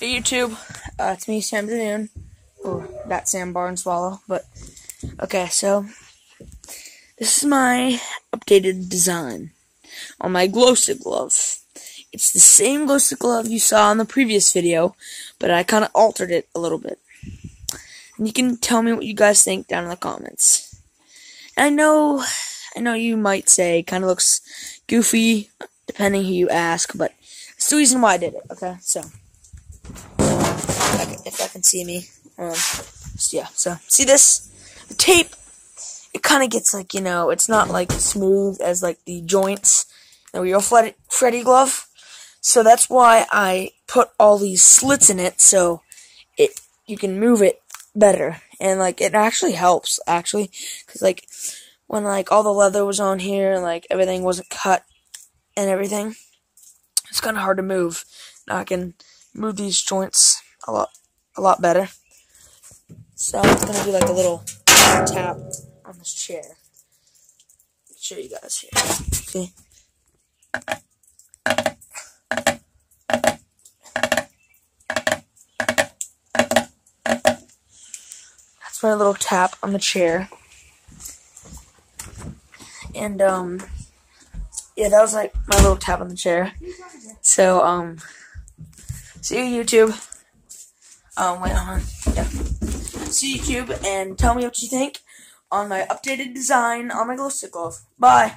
Hey YouTube, uh, it's me, Sam Danoon. Oh, that Sam Barn Swallow. But okay, so this is my updated design on my glow glove. It's the same glow glove you saw in the previous video, but I kind of altered it a little bit. And you can tell me what you guys think down in the comments. And I know, I know you might say kind of looks goofy, depending who you ask, but it's the reason why I did it. Okay, so if I can see me. Um, so yeah, so see this? The tape, it kind of gets like, you know, it's not like smooth as like the joints the real Freddy glove. So that's why I put all these slits in it so it you can move it better. And like it actually helps actually cuz like when like all the leather was on here and like everything wasn't cut and everything, it's kind of hard to move. Now I can move these joints a lot a lot better. So I'm just gonna do like a little tap on this chair. Show you guys here. See? That's my little tap on the chair. And um yeah, that was like my little tap on the chair. So um see you YouTube. Um, wait, on. Yeah. See YouTube and tell me what you think on my updated design on my glow stick glove. Bye.